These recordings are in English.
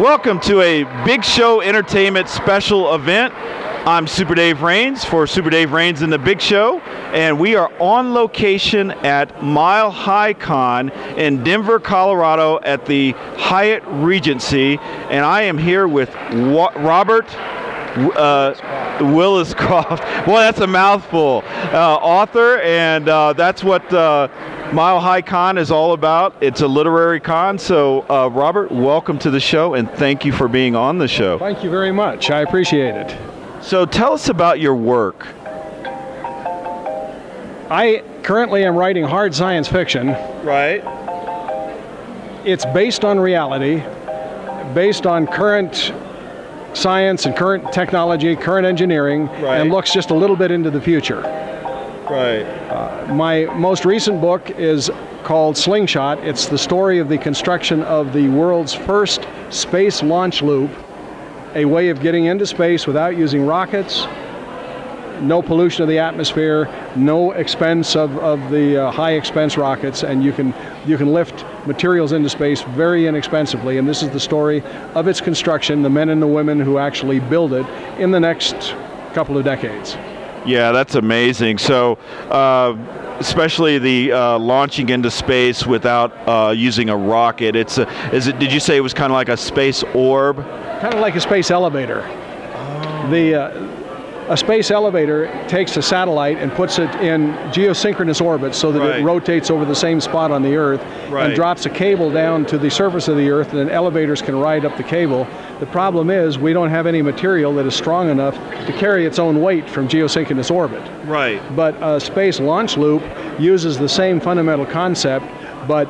Welcome to a Big Show Entertainment special event. I'm Super Dave Raines for Super Dave Raines and the Big Show, and we are on location at MileHi Con in Denver, Colorado at the Hyatt Regency, and I am here with Wa- Robert uh, Williscroft. Well, that's a mouthful. Uh, author, and uh, that's what uh, MileHi Con is all about. It's a literary con. So, uh, Robert, welcome to the show, and thank you for being on the show. Thank you very much. I appreciate it. So, tell us about your work. I currently am writing hard science fiction. Right. It's based on reality, based on current science and current technology, current engineering, Right. and looks just a little bit into the future. Right. My most recent book is called Slingshot. It's the story of the construction of the world's first space launch loop, a way of getting into space without using rockets, no pollution of the atmosphere, no expense of, of the uh, high expense rockets, and you can, you can lift materials into space very inexpensively. And this is the story of its construction, the men and the women who actually build it in the next couple of decades. Yeah, that's amazing. So, uh, especially the uh, launching into space without uh, using a rocket. It's a, is it? Did you say it was kind of like a space orb? kind of like a space elevator. The uh, a space elevator takes a satellite and puts it in geosynchronous orbit so that Right. it rotates over the same spot on the Earth Right. and drops a cable down to the surface of the Earth, and then elevators can ride up the cable. The problem is we don't have any material that is strong enough to carry its own weight from geosynchronous orbit. Right. But a space launch loop uses the same fundamental concept, but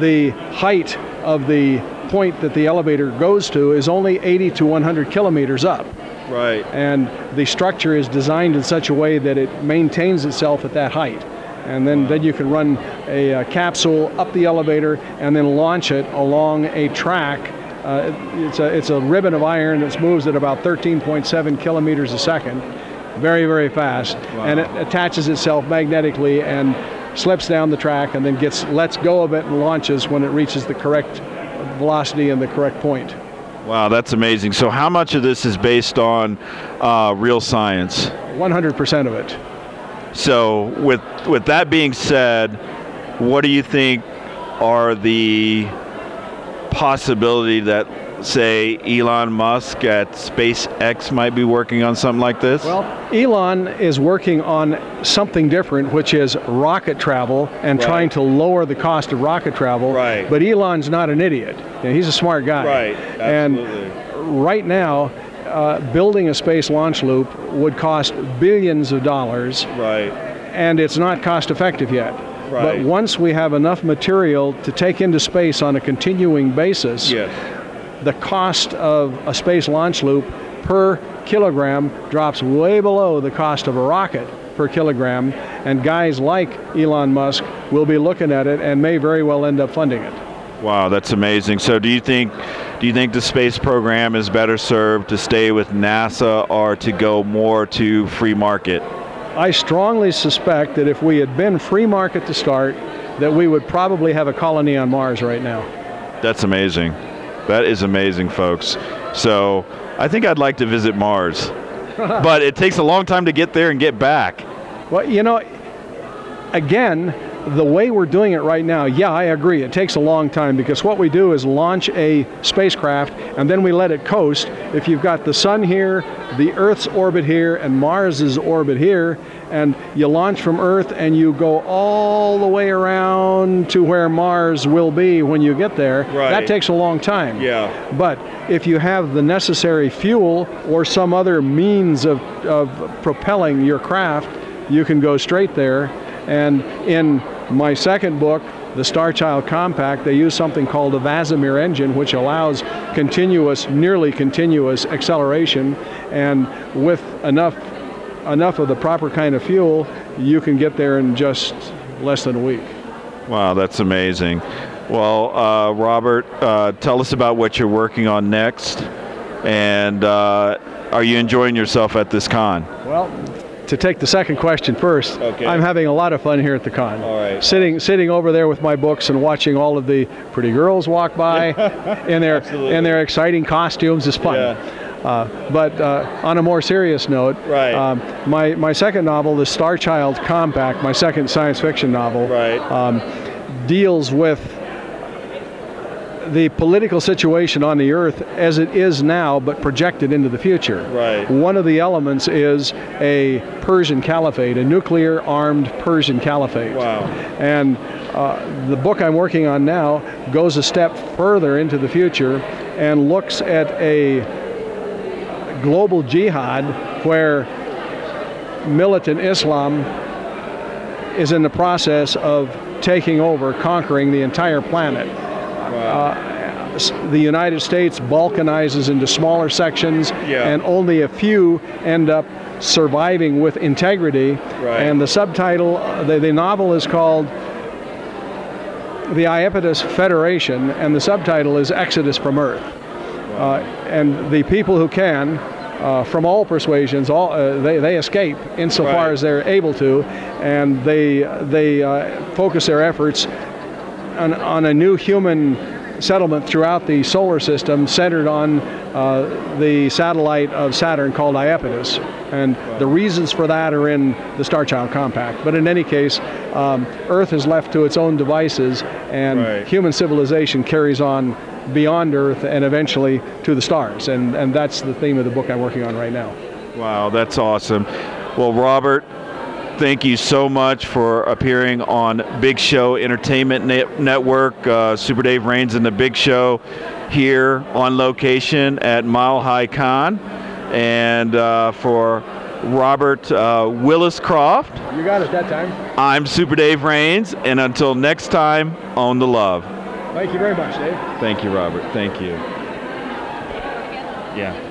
the height of the point that the elevator goes to is only 80 to 100 kilometers up. Right. And the structure is designed in such a way that it maintains itself at that height. And then, then you can run a, uh capsule up the elevator and then launch it along a track. Uh, it's, a, it's a ribbon of iron that moves at about 13.7 kilometers a second, very, very fast. And it attaches itself magnetically and slips down the track and then gets lets go of it and launches when it reaches the correct velocity and the correct point. Wow, that's amazing. So, how much of this is based on uh, real science? 100% of it. So, with with that being said, what do you think are the possibility that, say, Elon Musk at SpaceX might be working on something like this? Well, Elon is working on something different, which is rocket travel and Right. trying to lower the cost of rocket travel. Right. But Elon's not an idiot. You know, he's a smart guy. Right, Absolutely. And right now, uh, building a space launch loop would cost billions of dollars, right. and it's not cost effective yet. Right. But once we have enough material to take into space on a continuing basis, Yes. The cost of a space launch loop per kilogram drops way below the cost of a rocket per kilogram, and guys like Elon Musk will be looking at it and may very well end up funding it. Wow, that's amazing. So, do you think do you think the space program is better served to stay with NASA or to go more to free market? I strongly suspect that if we had been free market to start, that we would probably have a colony on Mars right now. That's amazing. That is amazing, folks. So, I think I'd like to visit Mars. but it takes a long time to get there and get back. Well, you know, again, the way we're doing it right now, yeah, I agree. It takes a long time because what we do is launch a spacecraft and then we let it coast. If you've got the sun here, the Earth's orbit here, and Mars's orbit here, and you launch from Earth and you go all the way around to where Mars will be when you get there, Right. that takes a long time. Yeah. But if you have the necessary fuel or some other means of, of propelling your craft, you can go straight there. And in my second book, the Starchild Compact, they use something called a VASIMR engine, which allows continuous, nearly continuous acceleration. And with enough, enough of the proper kind of fuel, you can get there in just less than a week. Wow, that's amazing. Well, uh, Robert, uh, tell us about what you're working on next. And uh, are you enjoying yourself at this con? Well, to take the second question first, Okay. I'm having a lot of fun here at the con. All right. Sitting sitting over there with my books and watching all of the pretty girls walk by in their Absolutely. in their exciting costumes is fun. Yeah. Uh, but uh, on a more serious note, Right. um, my, my second novel, The Starchild Compact, my second science fiction novel, Right. um, deals with the political situation on the earth as it is now, but projected into the future. Right. One of the elements is a Persian caliphate, a nuclear armed Persian caliphate. Wow. And uh, the book I'm working on now goes a step further into the future and looks at a global jihad where militant Islam is in the process of taking over, conquering the entire planet. S- The United States balkanizes into smaller sections, Yeah. and only a few end up surviving with integrity. Right. And the subtitle, uh, the, the novel is called The Iapetus Federation, and the subtitle is Exodus from Earth. Uh, and the people who can, uh, from all persuasions, all uh, they, they escape insofar Right. as they're able to, and they they uh, focus their efforts on, on a new human settlement throughout the solar system centered on uh, the satellite of Saturn called Iapetus. And the reasons for that are in the Starchild Compact. But in any case, um, Earth is left to its own devices, and Right. human civilization carries on beyond Earth and eventually to the stars. And, and that's the theme of the book I'm working on right now. Wow, that's awesome. Well, Robert, thank you so much for appearing on Big Show Entertainment Net- Network. Uh, Super Dave Raines and the Big Show here on location at MileHi Con. And uh, for Robert uh, Williscroft, You got it that time. I'm Super Dave Raines. And until next time, own the love. Thank you very much, Dave. Thank you, Robert. Thank you. Yeah.